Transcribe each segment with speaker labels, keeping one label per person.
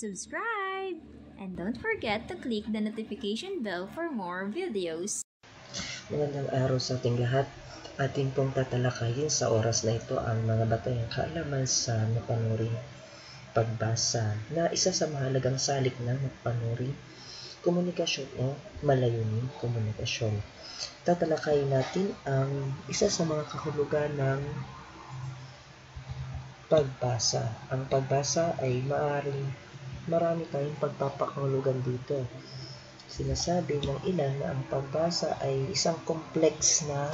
Speaker 1: subscribe! And don't forget to click the notification bell for more videos.
Speaker 2: Magandang araw sa ating lahat. Ating pong tatalakayin sa oras na ito ang mga batayang kaalaman sa napanuring pagbasa na isa sa mahalagang salik ng napanuring komunikasyon o malayuning komunikasyon. Tatalakayin natin ang isa sa mga kahulugan ng pagbasa. Ang pagbasa ay maaaring marami tayong pagpapakahulugan dito. Sinasabi ng ilan na ang pagbasa ay isang complex na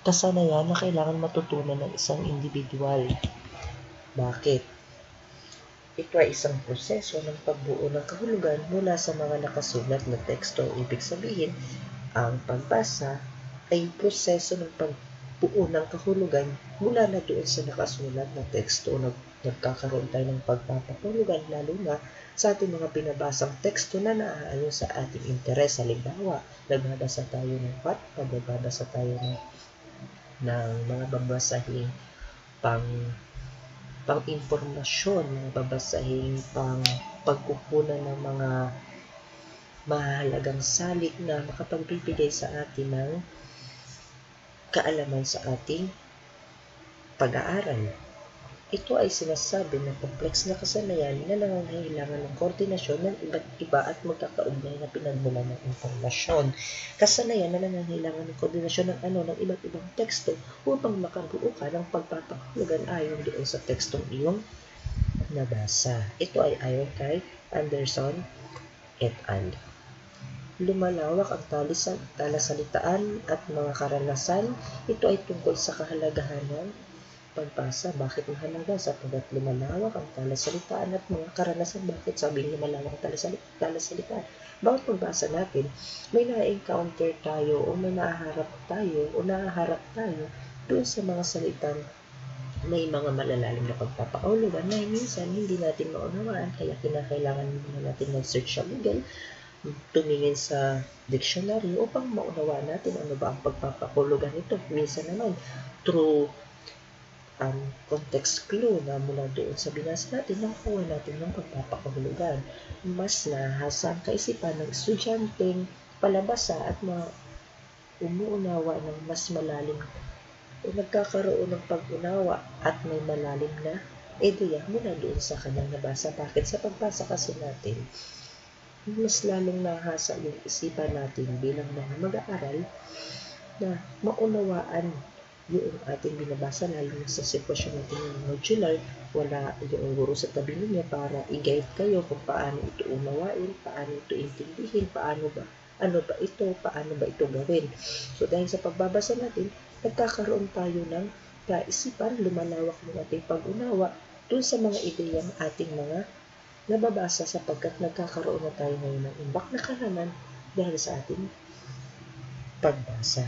Speaker 2: kasanayan na kailangan matutunan ng isang individual. Bakit? Ito ay isang proseso ng pagbuo ng kahulugan mula sa mga nakasulat na teksto. Ibig sabihin, ang pagbasa ay proseso ng pagbuo ng kahulugan mula na doon sa nakasulat na teksto. Nag, nagkakaroon tayo ng pagpapahulugan lalo na sa ating mga binabasang teksto na naaayon sa ating interes. Halimbawa, nagbabasa tayo ng fatwa, nagbabasa tayo ng ng mga babasahin pang pang impormasyon, mga babasahin pang pagkukunan ng mga mahalagang salik na makapagbibigay sa atin ng kaalaman sa ating pag-aaral. Ito ay sinasabi ng kompleks na kasanayan na nangangailangan ng koordinasyon ng iba't iba at magkakaugnay na pinagmula ng impormasyon. Kasanayan na nangangailangan ng koordinasyon ng ano ng iba't ibang teksto upang makabuo ka ng pagpapahulugan ayon doon sa tekstong iyong nabasa. Ito ay ayon kay Anderson et al. Lumalawak ang talasalitaan at mga karanasan. Ito ay tungkol sa kahalagahan ng pagbasa. Bakit mahalaga? Sapagkat lumalawak ang talasalitaan at mga karanasan. Bakit sabing lumalawak ang talasalitaan? Bawat pagbasa natin, may na-encounter tayo o may naharap tayo o naharap tayo doon sa mga salitang may mga malalalim na pagpapaulugan na minsan hindi natin maunawaan kaya kinakailangan muna natin mag-search sa Google tumingin sa dictionary upang maunawaan natin ano ba ang pagpapakulugan nito. Minsan naman, through um, context clue na mula doon sa binasa natin, nakuha natin ng pagpapakahulugan. Mas nahasa ang kaisipan ng estudyanteng palabasa at mga umuunawa ng mas malalim o nagkakaroon ng pag-unawa at may malalim na ideya mula doon sa kanyang nabasa. Bakit? Sa pagbasa kasi natin, mas lalong nahasa yung isipan natin bilang mga mag-aaral na maunawaan yung ating binabasa lalo na sa sitwasyon natin ng modular, wala yung guro sa tabi niya para i-guide kayo kung paano ito unawain, paano ito intindihin, paano ba, ano ba ito, paano ba ito gawin. So dahil sa pagbabasa natin, nagkakaroon tayo ng kaisipan, lumalawak ng ating pag-unawa dun sa mga ideyang ating mga nababasa sapagkat nagkakaroon na tayo ngayon ng imbak na kalaman dahil sa ating pagbasa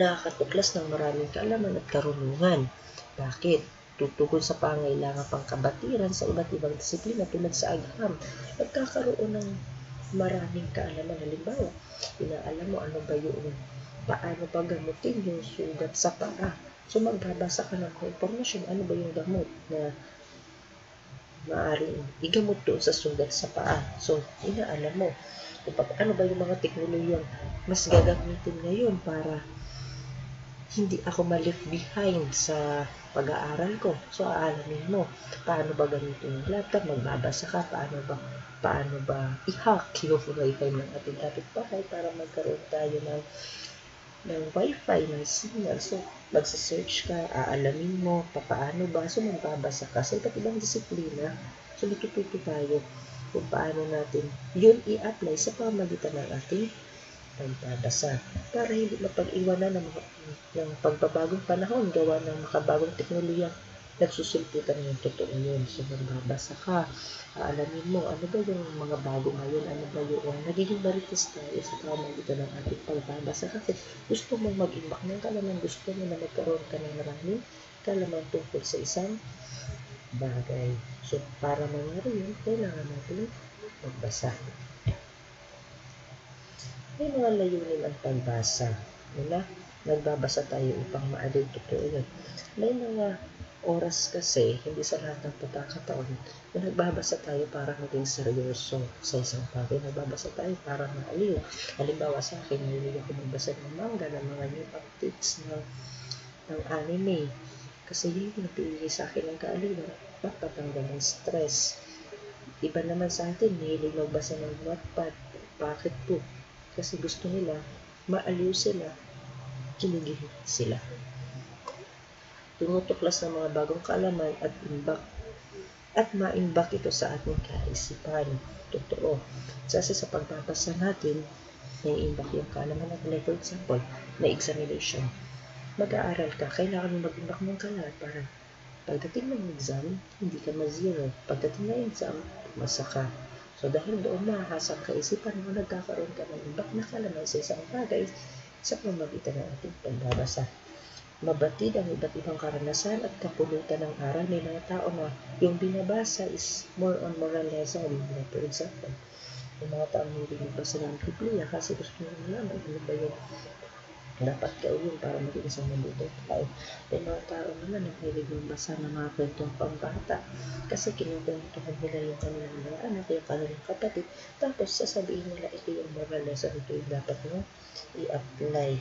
Speaker 2: nakakatuklas ng maraming kaalaman at karunungan. Bakit? Tutugon sa pangailangan pang kabatiran sa iba't ibang disiplina tulad sa agham. Nagkakaroon ng maraming kaalaman. Halimbawa, inaalam mo ano ba yung paano pa gamutin yung sugat sa paa. So, magbabasa ka ng informasyon ano ba yung gamot na maaaring igamot doon sa sugat sa paa. So, inaalam mo kung ano ba yung mga teknolohiyang mas gagamitin ngayon para hindi ako ma-left behind sa pag-aaral ko. So, aalamin mo, paano ba gamitin yung laptop, magbabasa ka, paano ba, paano ba i-hack yung wifi ng ating kapitbahay para magkaroon tayo ng, ng wifi, ng signal. So, magsa-search ka, aalamin mo, paano ba, so magbabasa ka sa iba't ibang disiplina. So, natututo tayo kung paano natin yun i-apply sa pamagitan ng ating pagbabasa para hindi mapag-iwanan ng, ng pagbabagong panahon gawa ng makabagong teknolohiya nagsusulputan yung totoo yun. So, magbabasa ka, aalamin mo, ano ba yung mga bago ngayon, ano ba yung nagiging baritis tayo sa pamagitan ng ating pagbabasa kasi gusto mong mag-imbak ng kalaman, gusto mo na magkaroon ka ng maraming kalaman tungkol sa isang bagay. So, para mangyari yun, kailangan natin magbasa. May mga layunin ang pagbasa. Una, nagbabasa tayo upang maalin totoo yun. May mga oras kasi, hindi sa lahat ng pagkakataon, na nagbabasa tayo para maging seryoso sa isang bagay. Nagbabasa tayo para maaliw. Halimbawa sa akin, hindi ako magbasa ng manga, ng mga new updates ng, ng anime. Kasi yun yung napili sa akin ng kaaliwan. Magpatanggal ng stress. Iba naman sa atin, mahilig magbasa ng Wattpad. Bakit po? Kasi gusto nila, maaliw sila, kiligin sila tumutuklas ng mga bagong kaalaman at imbak at maimbak ito sa ating kaisipan. Totoo. Kasi sa pagbabasa natin, naiimbak yung kaalaman natin. Like for example, may examination. Mag-aaral ka, kailangan mo mag-imbak ng kaalaman para pagdating ng exam, hindi ka ma-zero. Pagdating ng exam, masa ka. So dahil doon mahahasa ang kaisipan mo, nagkakaroon ka ng imbak na kaalaman sa isang bagay sa pamamagitan ng ating pagbabasa mabatid ang iba't ibang karanasan at kapulutan ng aral. May mga tao na yung binabasa is more on moral lesson. Like for example, yung mga tao na binabasa ng Biblia kasi gusto nila malaman ano ba yung dapat gawin para maging isang mabuting tao. May mga tao naman na mahilig magbasa ng mga kwentong pambata kasi kinukwentuhan nila yung kanilang mga anak, yung kanilang kapatid, tapos sasabihin nila ito yung moral lesson, ito yung dapat mo i-apply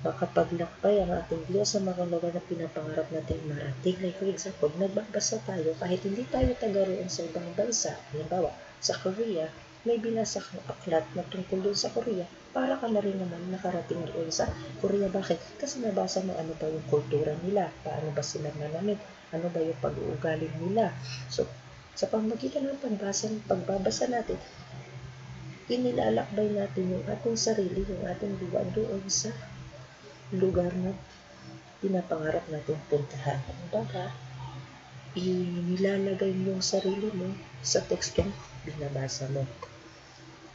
Speaker 2: makapaglakbay ang ating Diyos sa mga lugar na pinapangarap natin marating. Like for example, nagbabasa tayo kahit hindi tayo taga roon sa ibang bansa. Halimbawa, sa Korea, may binasa kang aklat na tungkol doon sa Korea para ka na rin naman nakarating doon sa Korea. Bakit? Kasi nabasa mo ano ba yung kultura nila, paano ba sila manamit, ano ba yung pag-uugali nila. So, sa pamagitan ng pagbasa, pagbabasa natin, inilalakbay natin yung ating sarili, yung ating buwan doon sa lugar na pinapangarap natin puntahan. Kumbaga, inilalagay mo yung sarili mo sa tekstong binabasa mo.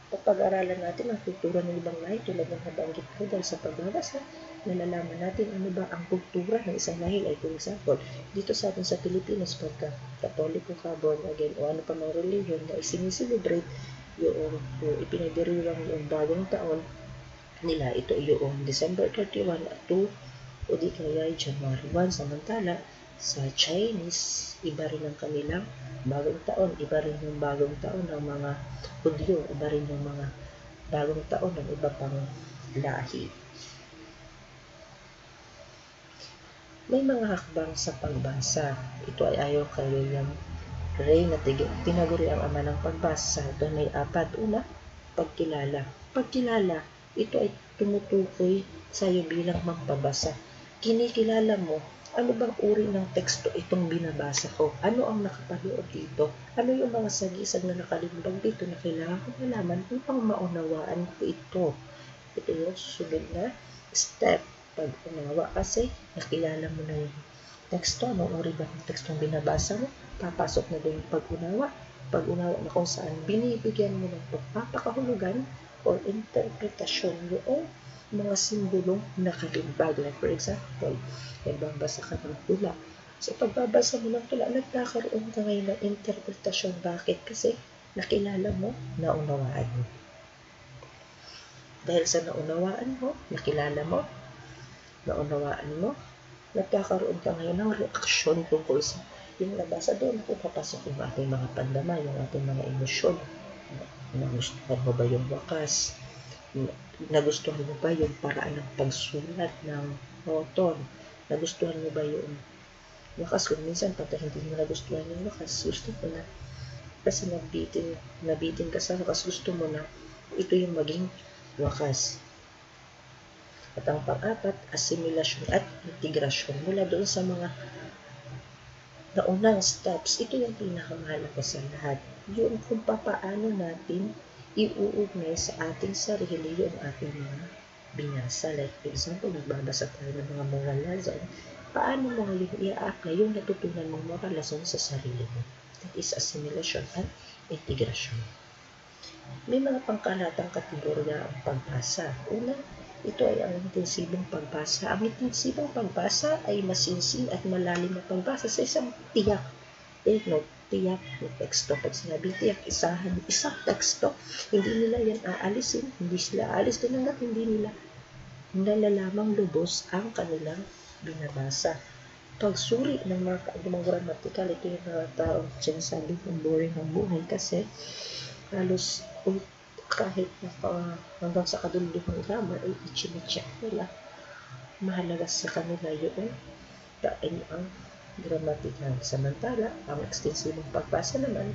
Speaker 2: Pag-aralan natin ang kultura ng ibang lahi tulad ng nabanggit ko dahil sa pagbabasa, nalalaman natin ano ba ang kultura ng isang lahi. Like for example, dito sa atin sa Pilipinas, pagka katoliko ka, born again, o ano pa mga religion na isiniselebrate yung, yung ipinagdiriwang yung bagong taon, nila ito yung December 31 at 2 o di kaya January 1 samantala sa Chinese iba rin ang kanilang bagong taon. Iba rin yung bagong taon ng mga Hudyo. Iba rin yung mga bagong taon ng iba pang lahi. May mga hakbang sa pagbasa ito ay ayon kay William Ray na tinaguri ang ama ng pagbasa ito may apat. Una pagkilala. Pagkilala ito ay tumutukoy sa iyo bilang magbabasa. Kinikilala mo ano bang uri ng teksto itong binabasa ko? Ano ang nakapanood dito? Ano yung mga sagisag na nakalimbang dito na kailangan ko malaman upang maunawaan ko ito? Ito yung susunod na step. Pag-unawa kasi nakilala mo na yung teksto. Anong uri ba ng tekstong binabasa mo? Papasok na doon yung pag-unawa. Pag-unawa na kung saan binibigyan mo ng pagpapakahulugan or interpretasyon yung mga simbolong nakalimbag. Like for example, nagbabasa ka ng tula. So pagbabasa mo ng tula, nagkakaroon ka ngayon ng interpretasyon. Bakit? Kasi nakilala mo, naunawaan mo. Dahil sa naunawaan mo, nakilala mo, naunawaan mo, nagkakaroon ka ngayon ng reaksyon tungkol sa yung nabasa doon, kung papasok yung ating mga pandama, yung ating mga emosyon, Nagustuhan mo ba yung wakas? Nagustuhan mo ba yung paraan ng pagsulat ng noton? Nagustuhan mo ba yung wakas? Kung minsan pati hindi mo nagustuhan yung wakas, gusto mo na. Kasi nabitin, nabitin ka sa wakas, gusto mo na ito yung maging wakas. At ang pang-apat, asimilasyon at integrasyon mula doon sa mga naunang steps. Ito yung pinakamahalaga sa lahat yung kung paano natin iuugnay sa ating sarili yung ating mga binasa. Like, for example, nagbabasa tayo ng mga moral lesson. Paano mo ngayon i-apply yung natutunan mong moral lesson sa sarili mo? That is assimilation at integration. May mga pangkalatang kategorya ang pagbasa. Una, ito ay ang intensibong pagbasa. Ang intensibong pagbasa ay masinsin at malalim na pagbasa sa isang tiyak. Take note, tiyak ng teksto. Pag sinabi tiyak, isahan, isang teksto, hindi nila yan aalisin, hindi sila aalis din hanggat hindi nila nalalamang lubos ang kanilang binabasa. pagsuri ng mga kaagumang gramatikal, ito yung mga taong sinasabi kong boring ang buhay kasi halos kahit naka, hanggang sa kadulduhang grammar ay ichinecheck nila. Mahalaga sa kanila yun dahil ang gramatikal. Samantala, ang ekstensibong pagbasa naman,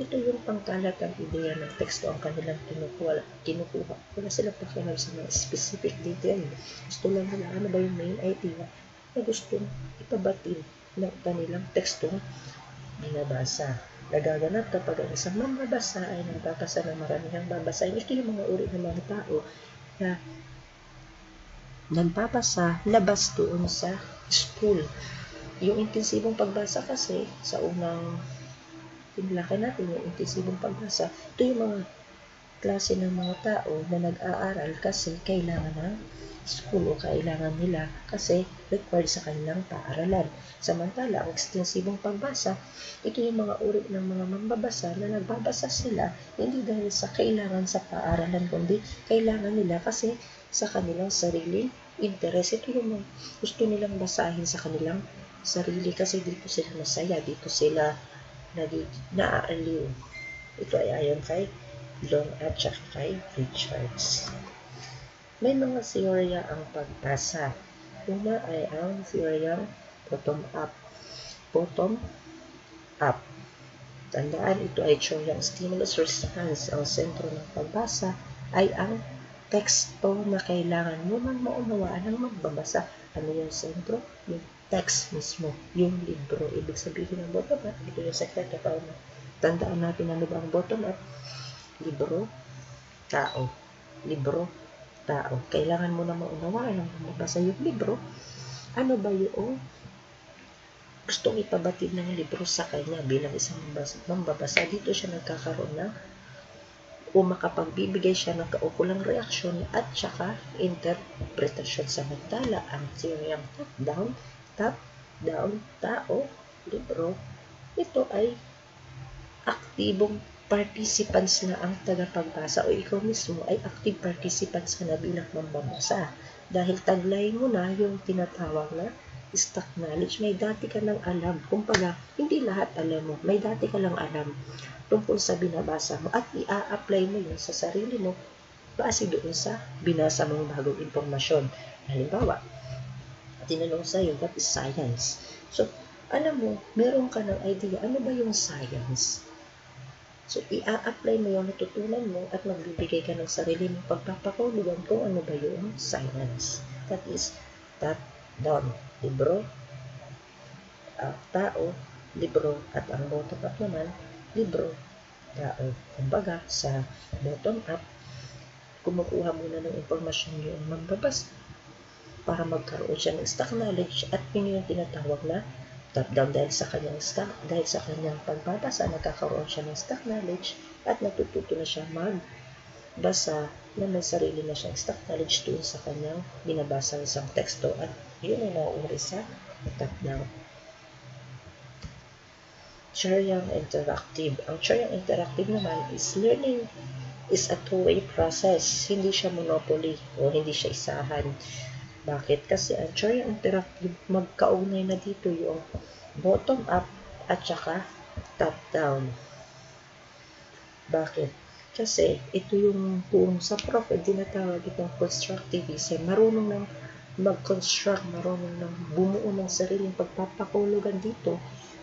Speaker 2: ito yung pangkalatang ideya ng teksto ang kanilang kinukuha. kinukuha. Wala silang pakialam sa mga specific detail. Gusto lang nila ano ba yung main idea na gustong ipabatid ng kanilang tekstong binabasa. Nagaganap kapag ang isang mamabasa ay nagbabasa ng maramihang babasahin. Ito yung mga uri ng mga tao na nagbabasa labas doon sa school. Yung intensibong pagbasa kasi sa unang tinilaki natin yung intensibong pagbasa, ito yung mga klase ng mga tao na nag-aaral kasi kailangan ng school o kailangan nila kasi required sa kanilang paaralan. Samantala, ang ekstensibong pagbasa, ito yung mga uri ng mga mambabasa na nagbabasa sila hindi dahil sa kailangan sa paaralan kundi kailangan nila kasi sa kanilang sariling interes. Ito yung gusto nilang basahin sa kanilang sarili kasi dito sila masaya, dito sila nagiging naaaliw. Ito ay ayon kay Long at saka kay Richards. May mga teorya ang pagbasa. Una ay ang teoryang bottom-up. Bottom-up. Tandaan, ito ay teoryang stimulus response. Ang sentro ng pagbasa ay ang teksto na kailangan mo nang maunawaan ng magbabasa. Ano yung sentro? Yung text mismo, yung libro. Ibig sabihin ng bottom-up, ito yung sekreto para tandaan natin ano ba ang bottom-up. Libro, tao. Libro, tao. Kailangan mo na maunawaan ng mabasa yung libro. Ano ba yung gustong ipabatid ng libro sa kanya bilang isang mambabasa. Dito siya nagkakaroon ng o makapagbibigay siya ng kaukulang reaksyon at saka interpretasyon samantala ang teoryang top-down top-down tao, libro, ito ay aktibong participants na ang tagapagbasa o ikaw mismo ay active participants ka na bilang mambabasa. Dahil taglay mo na yung tinatawag na stock knowledge, may dati ka nang alam. Kumbaga, hindi lahat alam mo, may dati ka lang alam tungkol sa binabasa mo at i-apply mo yun sa sarili mo base doon sa binasa mong bagong impormasyon. Halimbawa, tinanong sa'yo, what is science? So, alam mo, meron ka ng idea, ano ba yung science? So, i-apply mo yung natutunan mo at magbibigay ka ng sarili mong pagpapakulugan kung ano ba yung science. That is, top down. Libro, uh, tao, libro, at ang bottom up naman, libro, tao. Kumbaga, sa bottom up, kumukuha muna ng impormasyon yung mambabasa para magkaroon siya ng stock knowledge at yun yung tinatawag na top down dahil sa kanyang stock, dahil sa kanyang pagbabasa, nagkakaroon siya ng stock knowledge at natututo na siya magbasa na may sarili na siyang stock knowledge doon sa kanyang binabasa isang teksto at yun ang nauuri sa top down. Charyang Interactive. Ang Charyang Interactive naman is learning is a two-way process. Hindi siya monopoly o hindi siya isahan. Bakit? Kasi ang Charyang Interactive magkaugnay na dito yung bottom up at saka top down. Bakit? Kasi ito yung kung sa prof, eh, dinatawag itong constructivism. Marunong ng mag-construct, marunong ng bumuo ng sariling pagpapakulugan dito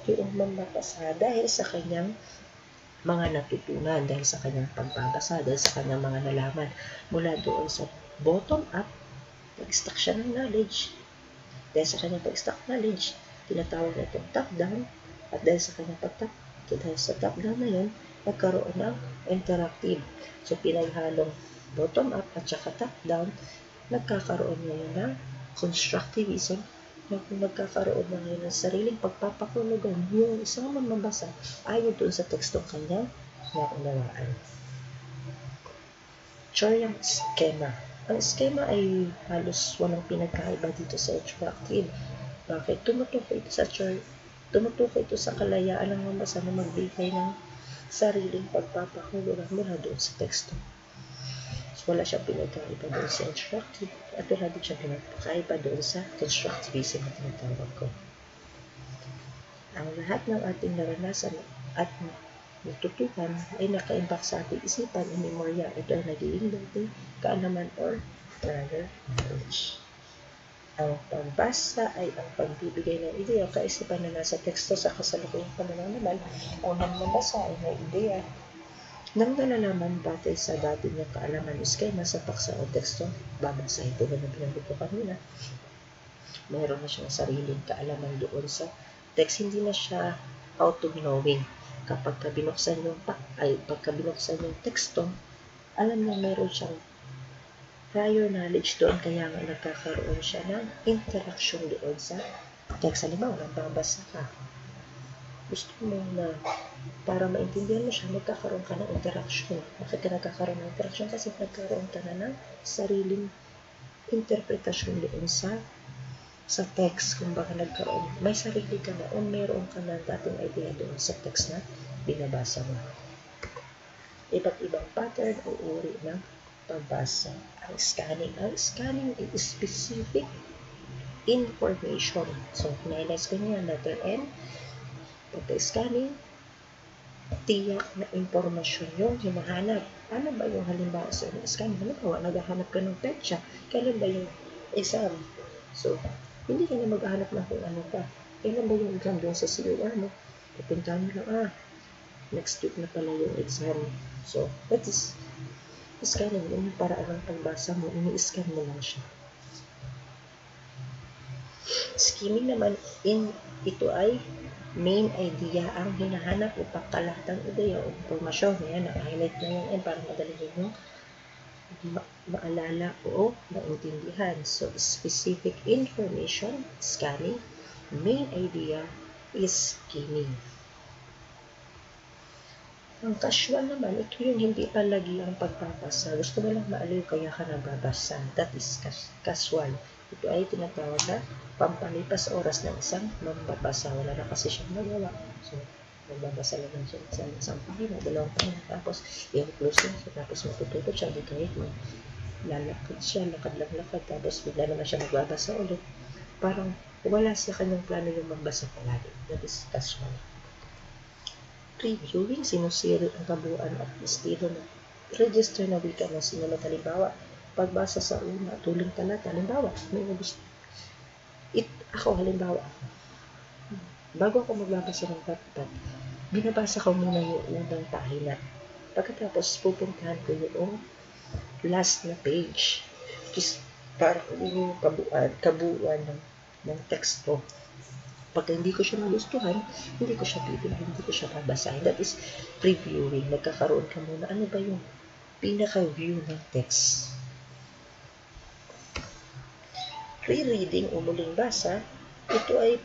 Speaker 2: yung mambabasa dahil sa kanyang mga natutunan, dahil sa kanyang pagbabasa, dahil sa kanyang mga nalaman mula doon sa bottom up, pag-stack siya ng knowledge. Dahil sa kanyang pag-stack knowledge, tinatawag na itong top down, at dahil sa kanyang pag-top, dahil sa top down na yun, nagkaroon ng interactive. So, pinaghalong bottom up at saka top down, nagkakaroon ngayon ng constructivism na kung nagkakaroon na ngayon ng sariling pagpapakulugan yung isang mamabasa ayon doon sa tekstong kanyang naunawaan. Choryang schema. Ang schema ay halos walang pinagkaiba dito sa interactive. Bakit? Tumutukoy ito sa chor tumutukoy ito sa kalayaan ng mamasa na magbigay ng sariling pagpapakulugan mula doon sa teksto wala siyang pinagkaiba doon sa instructive at wala din siyang pinagkaiba doon sa constructivism na tinatawag ko. Ang lahat ng ating naranasan at natutuhan ay nakaimbak sa ating isipan o memorya. Ito ay nagiging dati, kaalaman or rather knowledge. Ang pagbasa ay ang pagbibigay ng ideya o kaisipan na nasa teksto sa kasalukuyang pananaman. Ang nambabasa ay may ideya nang nalalaman batay sa dati niyang kaalaman o schema sa paksa o teksto, babasahin tulad ng pinanggit ko kanina. Mayroon na siyang sariling kaalaman doon sa text. Hindi na siya out of knowing. Kapag ka binuksan yung, pa- ay, pagka binuksan yung teksto, alam niya mayroon siyang prior knowledge doon kaya nga nagkakaroon siya ng interaction doon sa text. Halimbawa, nagbabasa ka. Gusto mo na para maintindihan mo siya, magkakaroon ka ng interaction. Bakit ka nagkakaroon ng interaction? Kasi nagkaroon ka na ng sariling interpretasyon doon sa sa text. Kung baka nagkaroon, may sarili ka na o meron ka na dating idea doon sa text na binabasa mo. Iba't ibang pattern o uri ng pagbasa. Ang scanning. Ang scanning is specific information. So, nailas ko niya, letter N, pagka-scanning, tiyak na impormasyon yung hinahanap. Ano ba yung halimbawa sa scan? Halimbawa, naghahanap ka ng petsa. Kailan ba yung exam? So, hindi ka na maghahanap ng kung ano pa. Kailan ba yung exam doon sa COR mo? Pupuntahan mo lang, ah, next week na pala yung exam. So, that is scanning. Yung paraan ng pagbasa mo, ini-scan mo lang siya. Skimming naman, in ito ay main idea ang hinahanap o pagkalahatang ideya o impormasyon. Yan, naka-highlight na yung N para madali nyo ma- maalala o maintindihan. So, specific information, scanning. Main idea is skimming. Ang casual naman, ito yung hindi palagi ang pagbabasa. Gusto mo lang maaliw kaya ka nagbabasa. That is cas- casual. Ito ay tinatawag na pampalipas oras ng isang mambabasa. Wala na kasi siyang magawa. So, magbabasa lang siya sa isang pahina, dalawang pahina. Tapos, i-close na siya. Tapos, matutulog siya. Di kahit mo lalakad siya, lakad lang lakad. Tapos, bigla naman siya magbabasa ulit. Parang, wala sa kanyang plano yung magbasa palagi. That is casual. Previewing, sinusiri ang kabuuan at estilo ng register na wika ng sinulat. Halimbawa, pagbasa sa una, tuling talata. Halimbawa, may gusto. It, ako, halimbawa, bago ako magbabasa ng tapat, binabasa ko muna yung unang pahina. Pagkatapos, pupuntahan ko yung last na page. Just para yung kabuuan, kabuuan ng, ng teksto. Pag hindi ko siya nagustuhan, hindi ko siya bibili, hindi ko siya babasahin. That is previewing. Nagkakaroon ka muna. Ano ba yung pinaka-view ng text? Rereading o muling basa, ito ay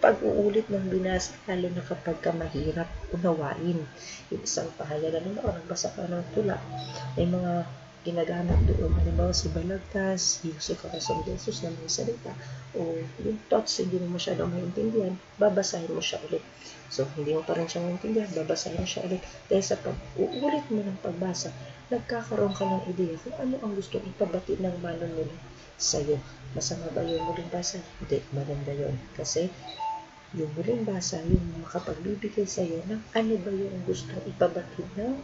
Speaker 2: pag-uulit ng binasa, lalo na kapag ka mahirap unawain. Yung isang pahayag, halimbawa, nagbasa ka ng tula, may mga ginagamit doon, halimbawa si Balagtas, yung si Corazon de Jesus na may salita, o yung thoughts hindi mo masyadong maintindihan, babasahin mo siya ulit. So, hindi mo pa rin siya maintindihan, babasahin mo siya ulit. Dahil sa pag-uulit mo ng pagbasa, nagkakaroon ka ng ideya kung ano ang gusto ipabati ng manon nila sa'yo. Masama ba yung muling basa? Hindi, maganda yun. Kasi, yung muling basa, yung makapagbibigay sa'yo ng ano ba yung gusto ipabati ng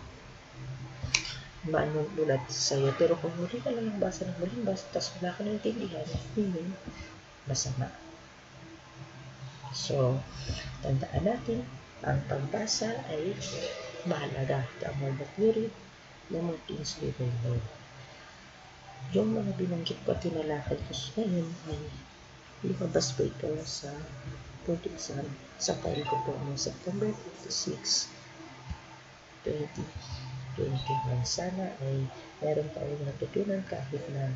Speaker 2: manunulat sa'yo. Pero kung muli ka lang yung basa ng muling basa, tapos wala ka naintindihan, hindi, masama. So, tandaan natin, ang pagbasa ay mahalaga. The more that you read, the more things you will know. Yung mga binanggit ko at tinalakad ko ngayon ay lumabas po ito sa board exam sa time ko po noong September 56, 2021. Sana ay meron tayong natutunan kahit na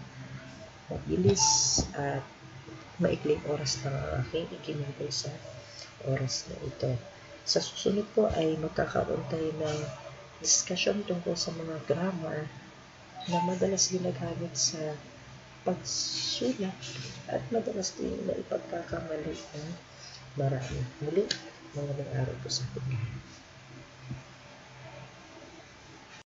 Speaker 2: mabilis at maikling oras ang aking ikinugay sa oras na ito. Sa susunod po ay magkakaroon tayo ng discussion tungkol sa mga grammar na madalas ginagamit sa pagsulat at madalas din na ipagkakamali ng marami. Muli, mga araw po sa atin.